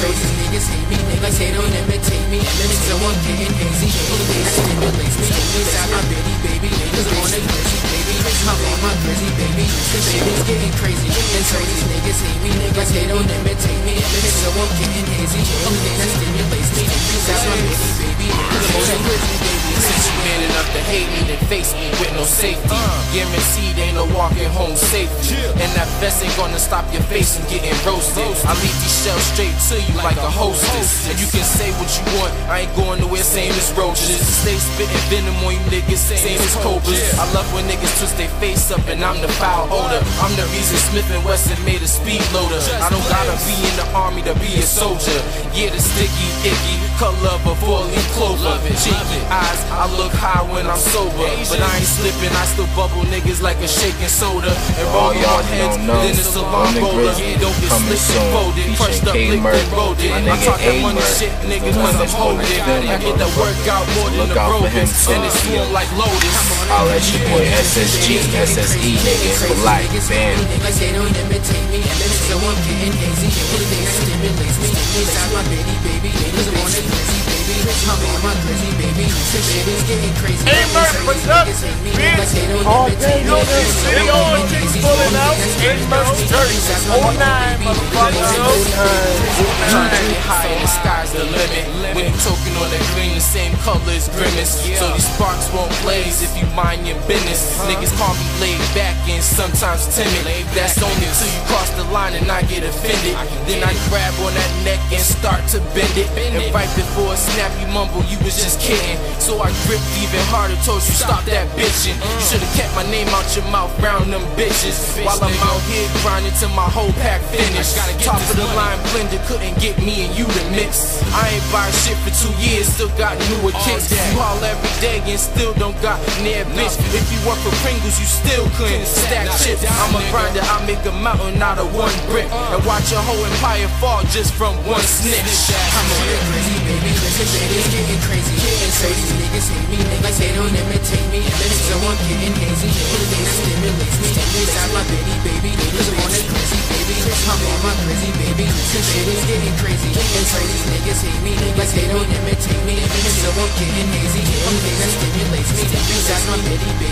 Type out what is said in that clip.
These niggas hate me, niggas they don't imitate me. Niggas so I'm getting hazy. Anything that stimulates me. Inside my bitty baby, niggas wanna crazy baby. I'm on my crazy baby. Shit is getting crazy. And these niggas hate me, niggas they don't imitate me. Niggas so I'm getting hazy. Anything that stimulates me. Inside my bitty baby, niggas wanna crazy baby. Safety. Guaranteed ain't no walking home safely. And that vest ain't gonna stop your face from getting roasted. I leave these shells straight to you like a hostess. And you can say what you want, I ain't going nowhere, same as roaches. Stay spitting venom on you niggas, same as cobras. I love when niggas twist their face up and I'm the foul holder. I'm the reason Smith and Wesson made a speed loader. I don't gotta be in the army to be a soldier. Yeah, the sticky, icky, color of a four-leaf clover. Cheeky eyes, I look high when I'm sober. But I ain't slipping, I still bubble niggas like a shaking soda. And roll All y'all heads, then it's a long roller. Don't get slick and folded. Crushed up, licked and rolled. I talk that money shit, is nigga, the one cause I'm that's holding holding it. I get that work out more than the out for him brokers. And it's swung like Lotus. I'll let you boy SSG, SSE nigga for life. Niggas they don't imitate me. Niggas so I'm getting hazy. Anything that stimulates me. Inside my bitty baby. My baby. Crazy. Hey, Murph, what's up? Big Murph's Church. 09, motherfucker. Trying to get high in the sky's the limit. When token on that green, the same color as grimace. So these sparks won't blaze if you mind your business. Niggas call me laid back and sometimes timid. That's only till you cross the line and I get offended. Then I grab on that neck and start to bend it. And right before a snap, you mumble, you was just kidding. So I gripped even harder, told you stop that bitching. You should've kept my name out your mouth, round them bitches. While I'm out here grinding till my whole pack finished. Top of the line blender couldn't get me and you to mix. I ain't buying shit for two years, still got newer kicks. You haul every day and still don't got near bitch. If you work for Pringles, you still couldn't stack chips. I'm a grinder, I make a mountain out of one brick. Uh-uh. And watch a whole empire fall just from one snitch. I'm crazy baby. Listen, is getting crazy. And so these niggas hate me. Niggas don't imitate me. Niggas so I'm getting hazy. Me. Inside my bitty baby. Niggas wanna crazy baby. I'm on my crazy baby. Listen, shit is getting crazy. And these niggas hate me. Niggas they don't imitate me. Niggas so I'm getting hazy. Anything that stimulates my bitty baby. Niggas wanna crazy baby. Crazy baby.